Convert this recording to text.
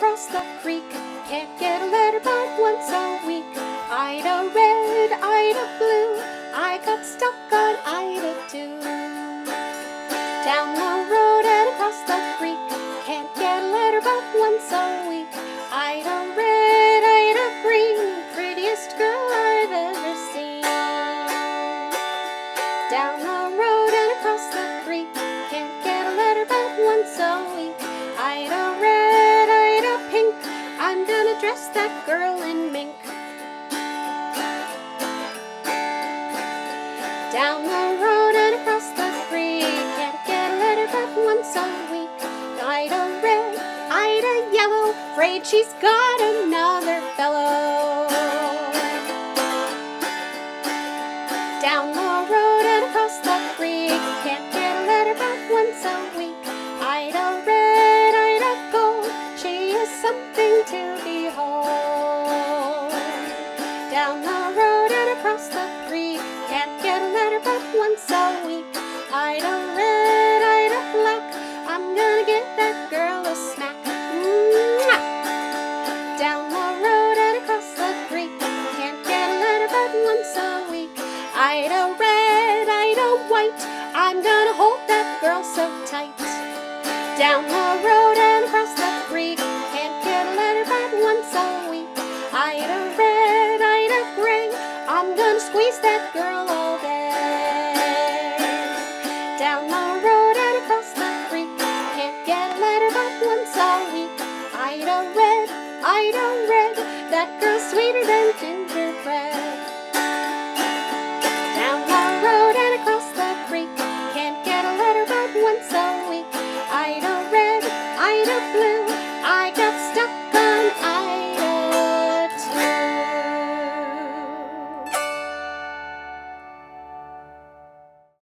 the creek. Can't get a letter but once a week. Ida red, Ida blue. I got stuck on Ida too. Down the road and across the creek. Can't get a letter but once a week. Ida red, Ida green. Prettiest girl I've ever seen. Down the dress that girl in mink. Down the road and across the creek. Can't get a letter but once a week. Ida red, Ida yellow. Afraid she's got another fellow. Down Down the road and across the creek. Can't get a letter but once a week. Ida red, Ida black. I'm gonna get that girl a smack. Mwah! Down the road and across the creek. Can't get a letter but once a week. Ida red, Ida white. I'm gonna hold that girl so tight. Down the road squeeze that girl all day. Down the road and across the creek. Can't get a letter but once a week. Ida red, Ida red. That girl's sweeter than.